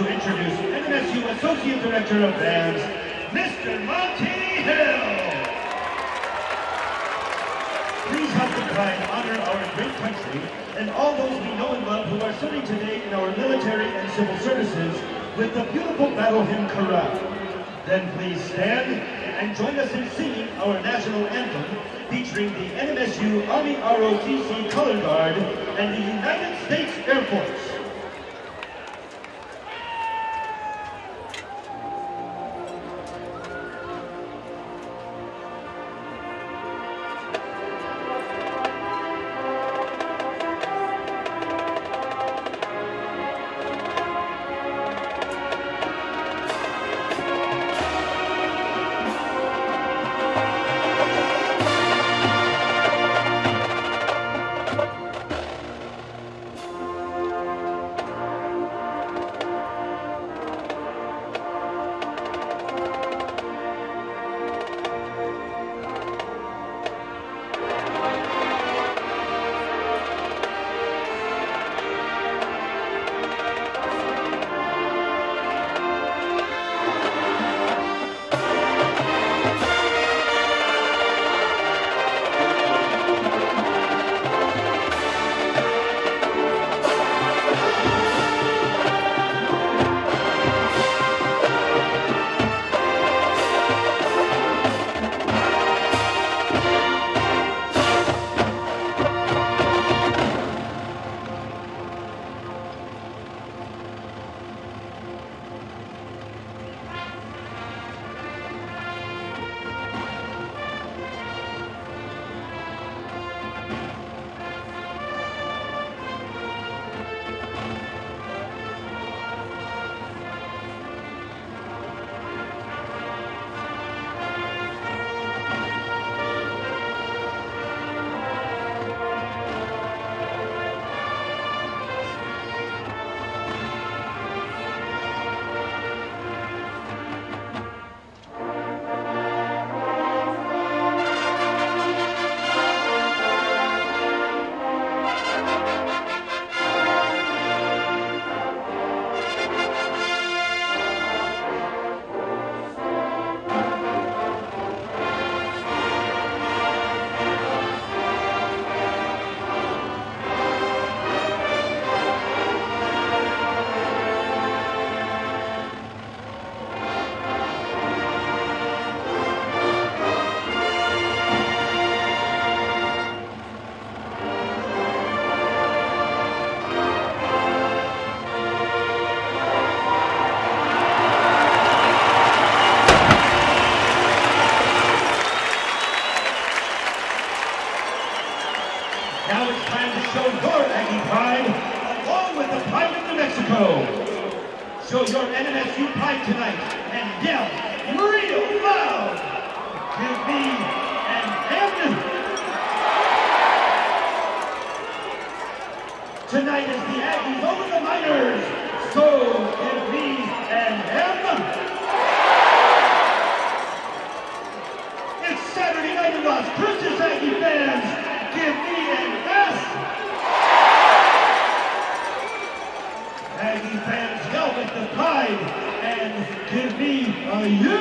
to introduce NMSU Associate Director of Bands, Mr. Monty Hill. Please help the pride honor our great country and all those we know and love who are serving today in our military and civil services with the beautiful battle hymn chorale. Then please stand and join us in singing our national anthem featuring the NMSU Army ROTC Color Guard and the United States Air Force. Me